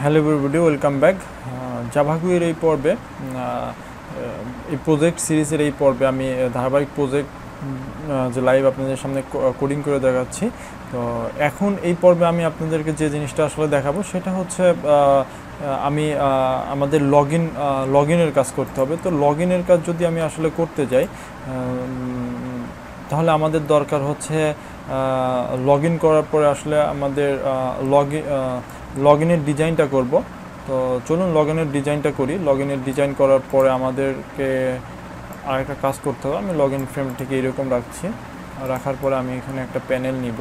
Hello everybody welcome back জাভাগুয়ের এই পর্বে এই প্রজেক্ট সিরিজের এই পর্বে আমি ধারাবাহিক প্রজেক্ট যে লাইভ আপনাদের সামনে কোডিং করে দেখাচ্ছি। তো এখন এই পর্বে আমি আপনাদেরকে যে জিনিসটা আসলে দেখাবো সেটা হচ্ছে আমি আমাদের লগ ইন লগ ইনের কাজ করতে হবে। তো লগ ইনের কাজ যদি আমি আসলে করতে যাই তাহলে আমাদের দরকার হচ্ছে লগ ইন করার পরে আসলে আমাদের লগ লগ ইনের ডিজাইনটা করব। তো চলুন লগ ইনের ডিজাইনটা করি। লগ ইনের ডিজাইন করার পরে আমাদেরকে আরেকটা কাজ করতে হবে। আমি লগ ইন ফ্রেম থেকে এরকম রাখছি। রাখার পরে আমি এখানে একটা প্যানেল নিব।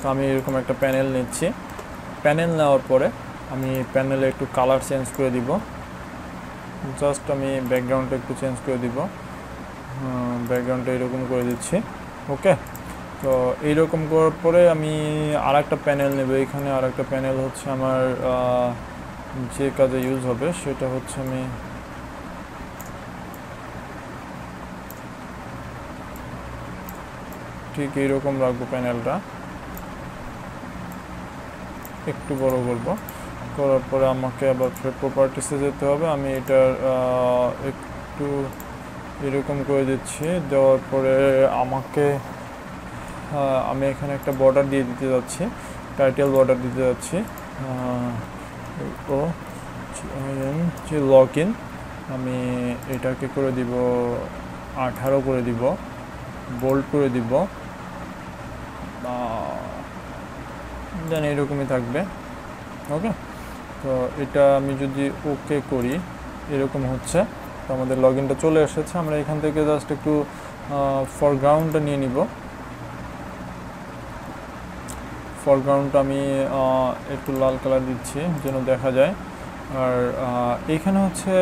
তো আমি এরকম একটা প্যানেল নিচ্ছি। প্যানেল নেওয়ার পরে আমি প্যানেলে একটু কালার চেঞ্জ করে দিব। জাস্ট আমি ব্যাকগ্রাউন্ডটা একটু চেঞ্জ করে দিব। ব্যাকগ্রাউন্ডটা এরকম করে দিচ্ছি। ওকে তো এইরকম করার পরে আমি আর একটা প্যানেল নেব। এখানে আর একটা প্যানেল হচ্ছে আমার যে কাজে ইউজ হবে, সেটা হচ্ছে আমি ঠিক এইরকম রাখব প্যানেলটা একটু বড় করব। করার পরে আমাকে আবার ফের প্রপার্টিসে যেতে হবে। আমি এটার একটু এরকম করে দিচ্ছি। দেওয়ার পরে আমাকে আমি এখানে একটা বর্ডার দিয়ে দিতে যাচ্ছি। টাইটেল বর্ডার দিতে যাচ্ছি। ও যে লগ ইন আমি এটাকে করে দিব, আঠারো করে দিব বোল্ড করে দিব। দেন এরকমই থাকবে। ওকে? তো এটা আমি যদি ওকে করি, এরকম হচ্ছে। তো আমাদের লগ ইনটা চলে এসেছে। আমরা এখান থেকে জাস্ট একটু ফরগ্রাউন্ডটা নিয়ে নিব। ফরগ্রাউন্ডটা আমি একটু লাল কালার দিচ্ছি যেন দেখা যায়। আর আহ, এইখানে হচ্ছে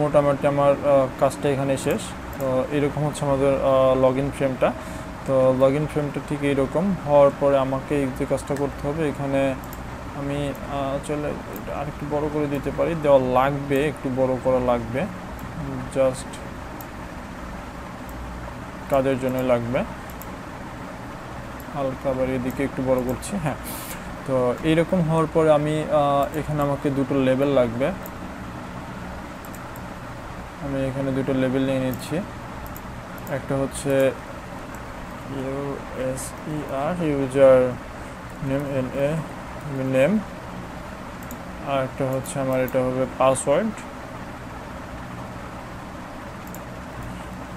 মোটামুটি আমার কাজটা এখানে শেষ। তো এরকম হচ্ছে আমাদের লগ ইন ফ্রেমটা তো লগ ইন ফ্রেমটা ঠিক এইরকম। হওয়ার পরে আমাকে এই যে কাজটা করতে হবে এখানে আমি চলে আরেকটু বড় করে দিতে পারি। দেওয়া লাগবে একটু বড় করা লাগবে। জাস্ট কাজের জন্য লাগবে। হালকা আবার এদিকে একটু বড় করছি হ্যাঁ। তো এইরকম হওয়ার পরে আমি এখানে আমাকে দুটো লেবেল লাগবে। আমি এখানে দুটো লেবেল নিয়ে নিচ্ছি। একটা হচ্ছে U S E R user name N A name আর একটা হচ্ছে আমার, এটা হবে password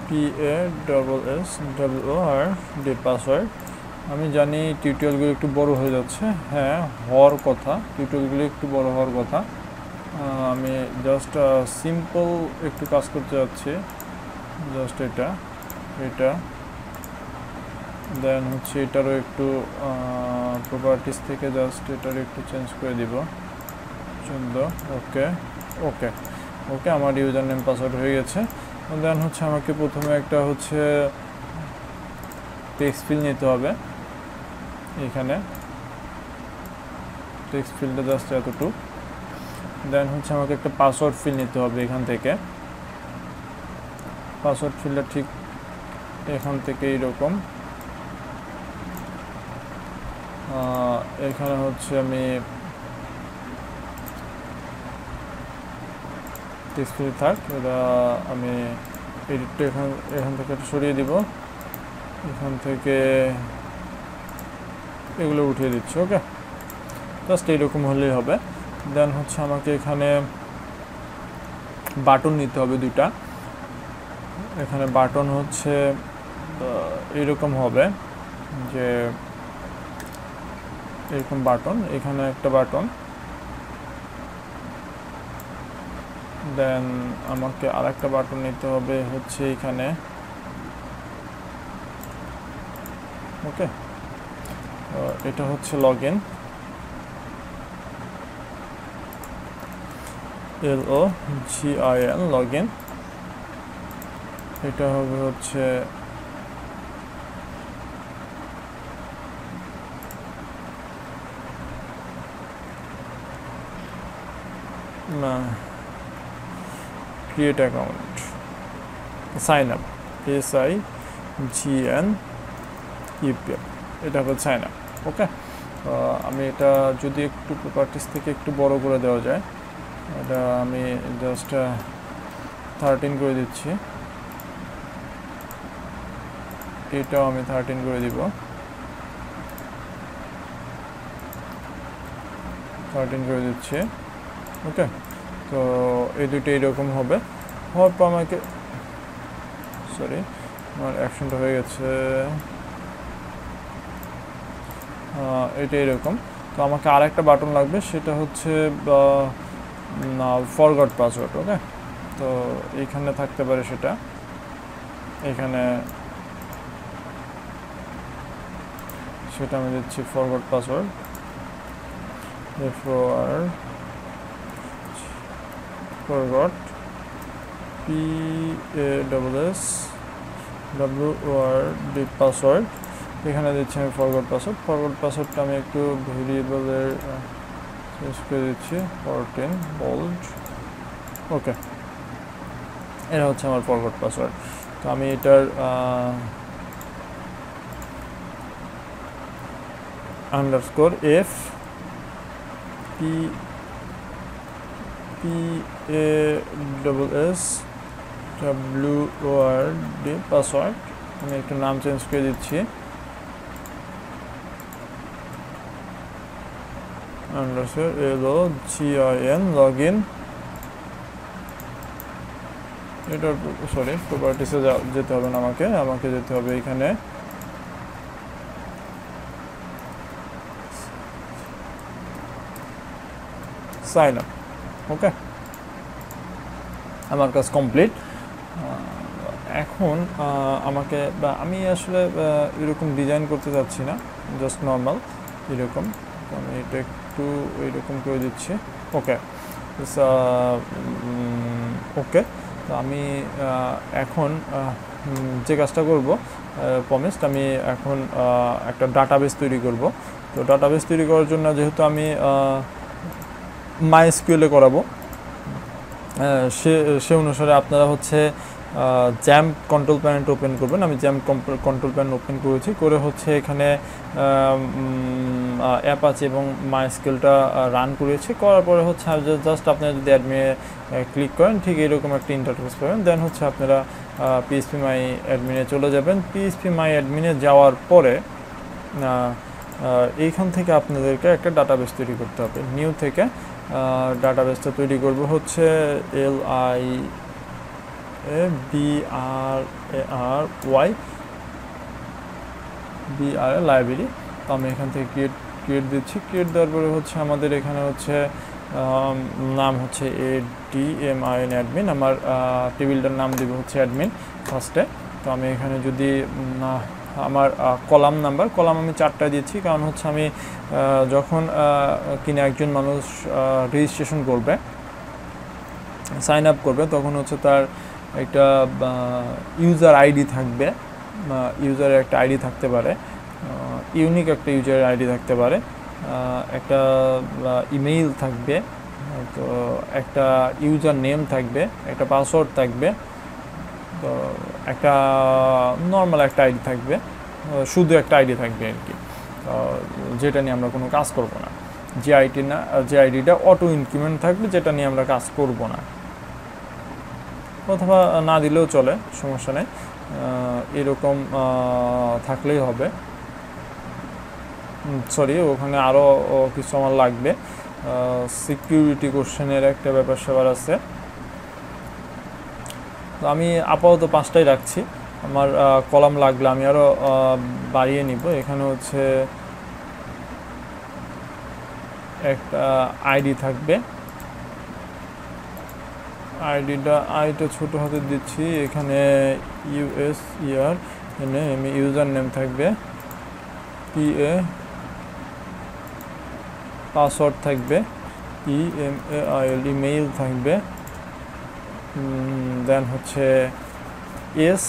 P A double S double O R D password আমি জানি টিউটোরিয়ালগুলো একটু বড় হয়ে যাচ্ছে। হ্যাঁ হওয়ার কথা। টিউটোরিয়ালগুলো একটু বড় হওয়ার কথা। আমি জাস্ট সিম্পল একটু কাজ করতে যাচ্ছি। জাস্ট এটা এটা। দেন হচ্ছে এটারও একটু প্রপার্টিস থেকে জাস্ট এটার একটু চেঞ্জ করে দিব। সুন্দর ওকে ওকে ওকে আমার ইউজার নেম পাসওয়ার্ড হয়ে গেছে। দেন হচ্ছে আমাকে প্রথমে একটা হচ্ছে টেক্সট নিতে হবে। এখানে। টেক্সট ফিলটা জাস্ট এতটুকু। দেন হচ্ছে আমাকে একটা পাসওয়ার্ড ফিল নিতে হবে এখান থেকে। পাসওয়ার্ড ফিল্ডটা ঠিক এখান থেকে এইরকম এখানে হচ্ছে আমি টেক্সট থাক, এটা আমি এডিটটা এখান এখান থেকে সরিয়ে দিব। এখান থেকে এগুলো উঠিয়ে দিচ্ছি ওকে? জাস্ট এইরকম হলেই হবে। দেন হচ্ছে আমাকে এখানে বাটন নিতে হবে দুটা এখানে বাটন হচ্ছে আহ, এইরকম হবে যে এরকম বাটন এখানে একটা বাটন। দেন আমাকে আর একটা বাটন নিতে হবে হচ্ছে এখানে। ওকে? এটা হচ্ছে log in L O G I N log in এটা হবে হচ্ছে না create account sign up S I G N UPF এটা হবে চায়না ওকে আমি এটা যদি একটু প্রপার্টিস থেকে একটু বড় করে দেওয়া যায়, এটা আমি জাস্ট থার্টিন করে দিচ্ছি। এটাও আমি থার্টিন করে দিব। থার্টিন করে দিচ্ছি। ওকে তো এই দুটো এইরকম হবে। হওয়ার পর আমাকে সরি আমার অ্যাকশনটা হয়ে গেছে। এটা এরকম। তো আমাকে আর একটা বাটন লাগবে, সেটা হচ্ছে ফরগট পাসওয়ার্ড ওকে তো এইখানে থাকতে পারে সেটা। এখানে সেটা আমি দিচ্ছি forgot password forward forgot P A double S o r d password এখানে দিচ্ছি আমি ফরগট পাসওয়ার্ড ফরগট পাসওয়ার্ডটা আমি একটু ভেরিয়েবলের চেঞ্জ করে দিচ্ছি। ফোরটিন বোল্ড ওকে এটা হচ্ছে আমার ফরগট পাসওয়ার্ড তো আমি এটার underscore F P P A double S W R D password আমি একটু নাম চেঞ্জ করে দিচ্ছি। এন লগ ইন এটার সরি প্রপার্টিসে যেতে হবে না আমাকে আমাকে যেতে হবে এখানে। সাইন আপ ওকে আমার কাজ কমপ্লিট এখন আমাকে আমি আসলে এরকম ডিজাইন করতে যাচ্ছি না জাস্ট নর্মাল এরকম। আমি এটা একটু এরকম করে দিচ্ছি। ওকে ওকে তো আমি এখন যে কাজটা করব প্রমিসড আমি এখন একটা ডাটাবেস তৈরি করব। তো ডাটাবেস তৈরি করার জন্য যেহেতু আমি মাই স্কিউলে করাবো সে সে অনুসারে আপনারা হচ্ছে জ্যাম কন্ট্রোল প্যানেট ওপেন করবেন। আমি জ্যাম কন্ট্রোল প্যানেল ওপেন করেছি। করে হচ্ছে এখানে অ্যাপ আছে এবং মাই স্কেলটা রান করেছি। করার পরে হচ্ছে জাস্ট আপনারা যদি অ্যাডমিনে ক্লিক করেন, ঠিক এরকম একটা ইন্টারফেস পাবেন। দেন হচ্ছে আপনারা পিএসপি মাই অ্যাডমিনে চলে যাবেন। পিএসপি মাই অ্যাডমিনে যাওয়ার পরে এইখান থেকে আপনাদেরকে একটা ডাটাবেস তৈরি করতে হবে। নিউ থেকে ডাটাবেসটা তৈরি করব হচ্ছে L I B R A R Y B R library তো আমি এখান থেকে ক্রিয়েট ক্রিয়েট দিচ্ছি। ক্রিয়েট দেওয়ার পরে হচ্ছে আমাদের এখানে হচ্ছে নাম হচ্ছে A D M I N admin আমার টেবিলটার নাম দেবে হচ্ছে অ্যাডমিন ফার্স্টে তো আমি এখানে যদি আমার কলাম নাম্বার, কলাম আমি চারটা দিচ্ছি। কারণ হচ্ছে আমি যখন কিনা একজন মানুষ রেজিস্ট্রেশন করবে সাইন আপ করবে, তখন হচ্ছে তার একটা ইউজার আইডি থাকবে। ইউজারের একটা আইডি থাকতে পারে। ইউনিক একটা ইউজারের আইডি থাকতে পারে। একটা ইমেইল থাকবে। তো একটা ইউজার নেম থাকবে, একটা পাসওয়ার্ড থাকবে। তো একটা নর্মাল একটা আইডি থাকবে। শুধু একটা আইডি থাকবে আর কি। যেটা নিয়ে আমরা কোনো কাজ করব না। যে আইডি না, যে আইডিটা অটো ইনক্রিমেন্ট থাকবে, যেটা নিয়ে আমরা কাজ করব না। অথবা না দিলেও চলে, সমস্যা নেই। এরকম থাকলেই হবে। সরি ওখানে আরও কিছু আমার লাগবে। সিকিউরিটি কোশ্চেনের একটা ব্যাপার স্যাপার আছে। তো আমি আপাতত পাঁচটাই রাখছি। আমার কলাম লাগলে আমি আরও বাড়িয়ে নিব। এখানে হচ্ছে একটা আইডি থাকবে। আইডিটা আইটা ছোট হাতে দিচ্ছি। এখানে ইউএস ইয়ার এনে আমি ইউজার নেম থাকবে। পি এ পাসওয়ার্ড থাকবে। E M A I L email থাকবে। দেন হচ্ছে S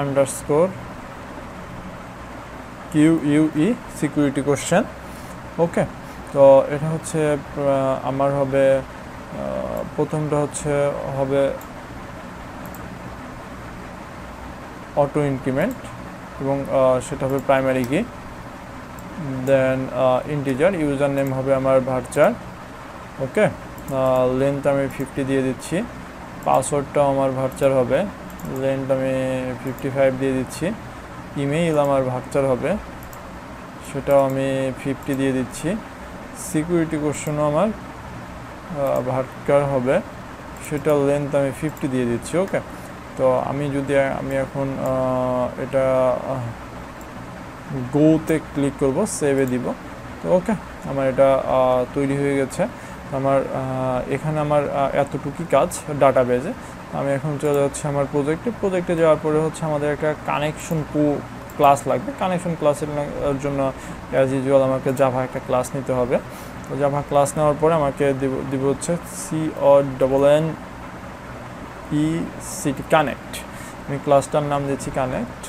underscore Q U E security question okay তো এটা হচ্ছে আমার হবে প্রথমটা হচ্ছে হবে অটো ইনক্রিমেন্ট এবং সেটা হবে প্রাইমারি কি দেন ইন্টিজার ইউজার নেম হবে আমার ভার্চার ওকে লেন্থ আমি ফিফটি দিয়ে দিচ্ছি পাসওয়ার্ডটাও আমার ভার্চার হবে লেন্থ আমি ফিফটি ফাইভ দিয়ে দিচ্ছি ইমেইল আমার ভার্চার হবে, সেটাও আমি ফিফটি দিয়ে দিচ্ছি সিকিউরিটি কোশ্চেনও আমার ভার্চার হবে সেটার লেন্থ আমি ফিফটি দিয়ে দিচ্ছি ওকে তো আমি যদি, আমি এখন এটা গোতে ক্লিক করব সেভে দিব, তো ওকে আমার এটা তৈরি হয়ে গেছে। আমার এখানে আমার এতটুকুই কাজ ডাটা বেজে আমি এখন চলে যাচ্ছি আমার প্রজেক্টে প্রজেক্টে যাওয়ার পরে হচ্ছে আমাদের একটা কানেকশন ক্লাস লাগবে। কানেকশন ক্লাসের জন্য অ্যাজ ইউজুয়াল আমাকে জাভা একটা ক্লাস নিতে হবে। তো জাভা ক্লাস নেওয়ার পরে আমাকে দিব দিব হচ্ছে C O double N E C T connect আমি ক্লাসটার নাম দিচ্ছি কানেক্ট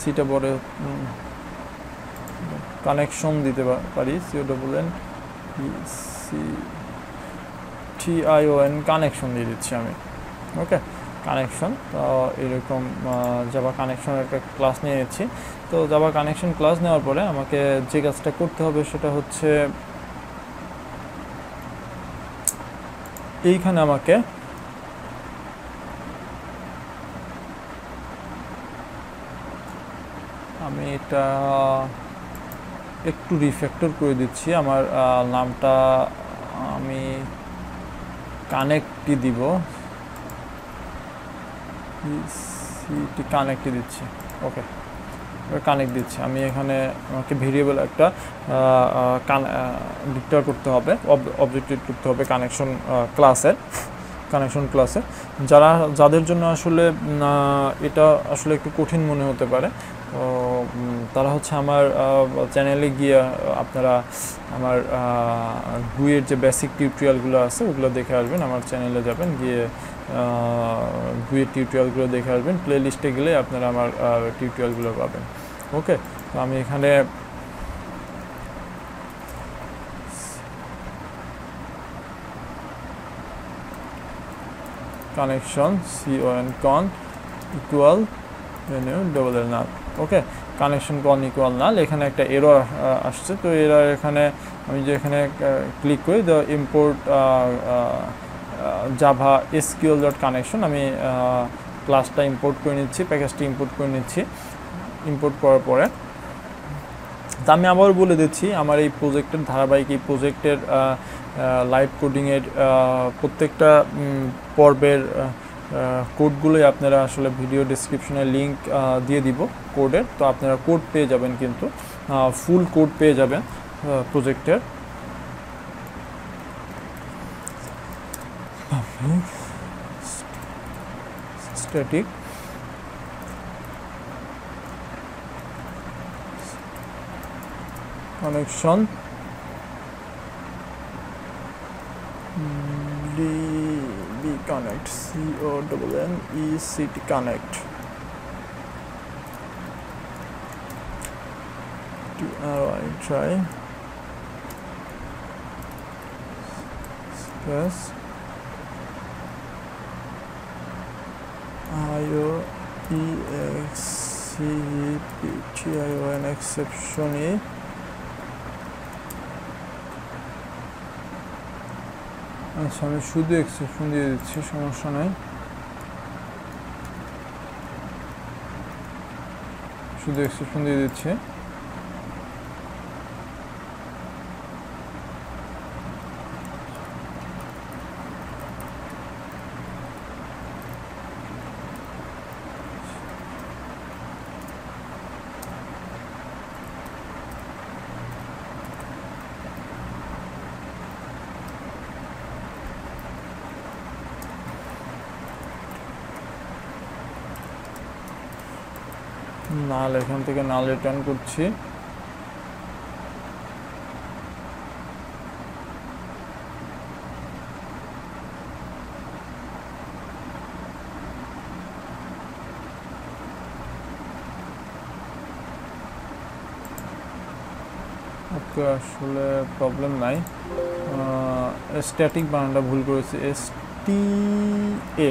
সিটা পরে কানেকশন দিতে পারি। C O double N E C T I O N connection দিয়ে দিচ্ছি আমি। ওকে কানেকশন তো এরকম জাভা কানেকশনের একটা ক্লাস নিয়ে নিচ্ছি। তো জাভা কানেকশন ক্লাস নেওয়ার পরে আমাকে যে কাজটা করতে হবে সেটা হচ্ছে এইখানে আমাকে আমি এটা একটু রিফ্যাক্টর করে দিচ্ছি। আমার নামটা আমি কানেক্টই দিব। সিটি কানেক্টই দিচ্ছি। ওকে কানেক্ট দিচ্ছি। আমি এখানে আমাকে ভেরিয়েবল একটা ডিক্লেয়ার করতে হবে। অবজেক্টিভ করতে হবে কানেকশন ক্লাসের কানেকশন ক্লাসে যারা, যাদের জন্য আসলে এটা আসলে একটু কঠিন মনে হতে পারে তারা হচ্ছে আমার চ্যানেলে গিয়ে, আপনারা আমার গুয়ের যে বেসিক টিউটোরিয়ালগুলো আছে, ওগুলো দেখে আসবেন, আমার চ্যানেলে যাবেন, গিয়ে গুয়ের টিউটোরিয়ালগুলো দেখে আসবেন। প্লে লিস্টে গেলে আপনারা আমার টিউটোরিয়ালগুলো পাবেন। ওকে তো আমি এখানে connection C O N con equal double L null okay connection con equal null এখানে একটা এরর আসছে। তো এরর এখানে আমি যে এখানে ক্লিক করি the import Java SQL dot connection আমি ক্লাসটা ইম্পোর্ট করে নিচ্ছি প্যাকেজটা ইম্পোর্ট করে নিচ্ছি ইম্পোর্ট করার পরে। তা আমি আবার বলে দিচ্ছি, আমার এই প্রজেক্টের ধারাবাহিক, এই প্রজেক্টের লাইভ কোডিংয়ের প্রত্যেকটা পর্বের কোডগুলোই আপনারা আসলে ভিডিও ডিসক্রিপশনে লিঙ্ক দিয়ে দিব কোডের তো আপনারা কোড পেয়ে যাবেন কিন্তু ফুল কোড পেয়ে যাবেন প্রজেক্টের static. Connection. DB connect. C O W -N, N E C T connect. T R I try. Space. i o e x c e p t i o n exception e আচ্ছা আমি শুধু exception দিয়ে দিচ্ছি সমস্যা নাই শুধু exception দিয়ে দিচ্ছি নাল এখান থেকে নাল রিটার্ন করছি। ওকে, আসলে প্রবলেম নাই। স্ট্যাটিক বানানটা ভুল করেছি। S T A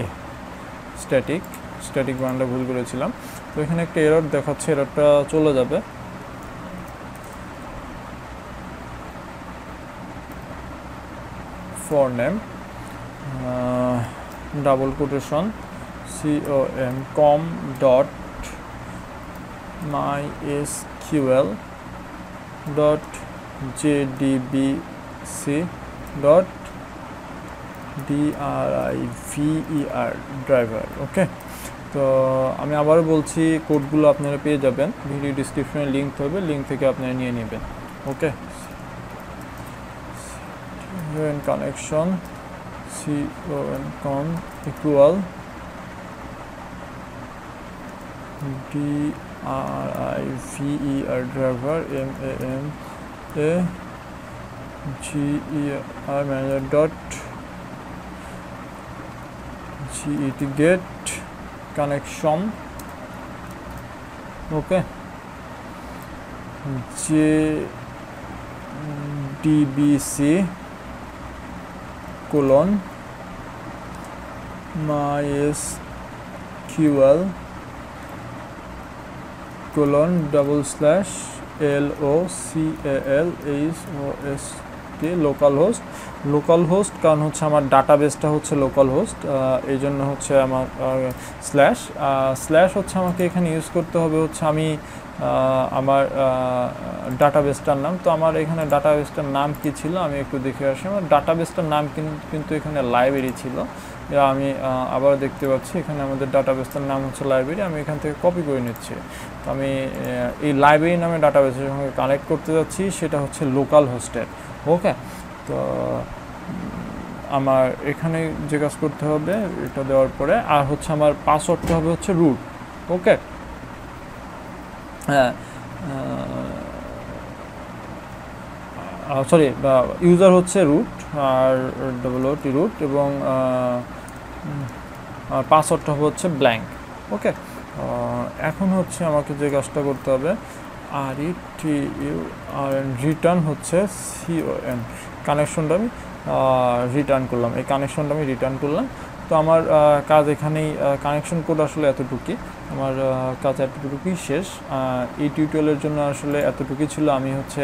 static static বানানটা ভুল করেছিলাম। তো এখানে একটা এরর দেখাচ্ছে এররটা চলে যাবে। For name double quotation C O M com dot my S Q L dot jdbc dot D R I V E R driver okay তো আমি আবারও বলছি, কোডগুলো আপনারা পেয়ে যাবেন। ভিডিও ডিসক্রিপশনে লিঙ্ক থাকবে লিঙ্ক থেকে আপনারা নিয়ে নেবেন। Okay? Connection C O N con equal D R I V E V E R driver M A M A G E R manager dot G E T get connection. Okay. J DBC colon MySQL colon, double slash, L, O, C L, H, O, S T local host. Local host কারণ হচ্ছে আমার ডাটাবেসটা হচ্ছে local host এই জন্য হচ্ছে আমার slash slash হচ্ছে আমাকে এখানে ইউজ করতে হবে হচ্ছে আমি আমার ডাটাবেসটার নাম। তো আমার এখানে ডাটাবেসটার নাম কি ছিল? আমি একটু দেখে আসি। আমার ডাটাবেসটার নাম কিন্তু এখানে লাইব্রেরি ছিল। আমি আবার দেখতে পাচ্ছি। এখানে আমাদের ডাটাবেসটার নাম হচ্ছে লাইব্রেরি আমি এখান থেকে কপি করে নিচ্ছি। তো আমি এই লাইব্রেরি নামে ডাটাবেসের সঙ্গে কানেক্ট করতে যাচ্ছি। সেটা হচ্ছে লোকাল হোস্টের ওকে তো, আমার এখানে যে কাজ করতে হবে, এটা দেওয়ার পরে, আর হচ্ছে আমার পাসওয়ার্ডটা হবে হচ্ছে রুট ওকে হ্যাঁ সরি ইউজার হচ্ছে রুট আর ডবল ওটি রুট এবং পাসওয়ার্ডটা হচ্ছে ব্ল্যাঙ্ক ওকে এখন হচ্ছে আমাকে যে কাজটা করতে হবে R E T U R return হচ্ছে সিও এন কানেকশনটা আমি রিটার্ন করলাম। এই কানেকশনটা আমি রিটার্ন করলাম। তো আমার কাজ এখানেই কানেকশন কোড আসলে এতটুকুই। আমার কাজ এতটুকুই শেষ। এই টিউটোরিয়ালের জন্য আসলে এতটুকুই ছিল। আমি হচ্ছে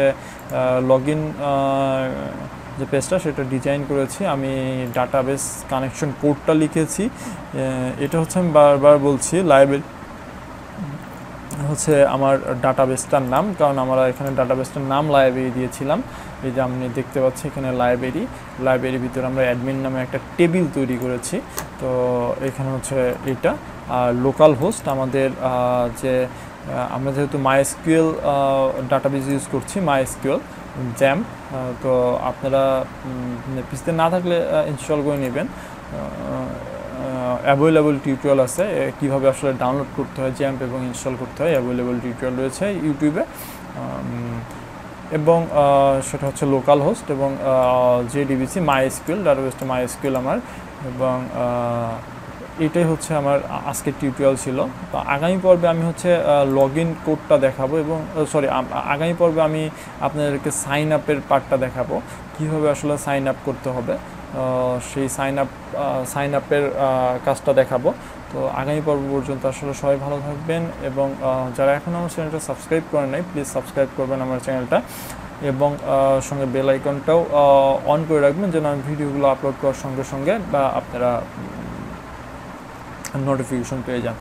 লগ যে পেজটা সেটা ডিজাইন করেছি। আমি ডাটাবেস কানেকশন কোডটা লিখেছি। এটা হচ্ছে আমি বারবার বলছি লাইব্রেরি হচ্ছে আমার ডাটাবেসটার নাম, কারণ আমরা এখানে ডাটাবেসটার নাম লাইব্রেরি দিয়েছিলাম। এই যে আপনি দেখতে পাচ্ছি এখানে লাইব্রেরি লাইব্রেরির ভিতরে আমরা অ্যাডমিন নামে একটা টেবিল তৈরি করেছি। তো এখানে হচ্ছে এটা। আর লোকাল হোস্ট আমাদের যে আমরা যেহেতু মাইএসকিউএল ডাটাবেস ইউজ করছি মাইএসকিউএল জ্যাম তো আপনারা পিসতে না থাকলে ইনস্টল করে নেবেন। অ্যাভেলেবল টিউটোরিয়াল আছে কীভাবে আসলে ডাউনলোড করতে হয় জ্যাম্প এবং ইনস্টল করতে হয় অ্যাভেলেবল টিউটোরিয়াল রয়েছে ইউটিউবে এবং সেটা হচ্ছে লোকাল হোস্ট এবং যে ডিবিসি মাই স্কুল ডাটাবেসটা মাই স্কুল আমার। এবং এটাই হচ্ছে আমার আজকের টিউটোরিয়াল ছিল। তো আগামী পর্বে আমি হচ্ছে লগ ইন কোডটা দেখাবো এবং সরি আগামী পর্বে আমি আপনাদেরকে সাইন আপের পার্টটা দেখাবো। কীভাবে আসলে সাইন আপ করতে হবে? সেই সাইন আপ সাইন আপের কাজটা দেখাবো। তো আগামী পর্ব পর্যন্ত আসলে সবাই ভালো থাকবেন এবং যারা এখন আমার চ্যানেলটা সাবস্ক্রাইব করেন নাই প্লিজ সাবস্ক্রাইব করবেন আমার চ্যানেলটা এবং সঙ্গে বেল আইকনটাও অন করে রাখবেন যেন আমি ভিডিওগুলো আপলোড করার সঙ্গে সঙ্গে বা আপনারা নোটিফিকেশন পেয়ে যান।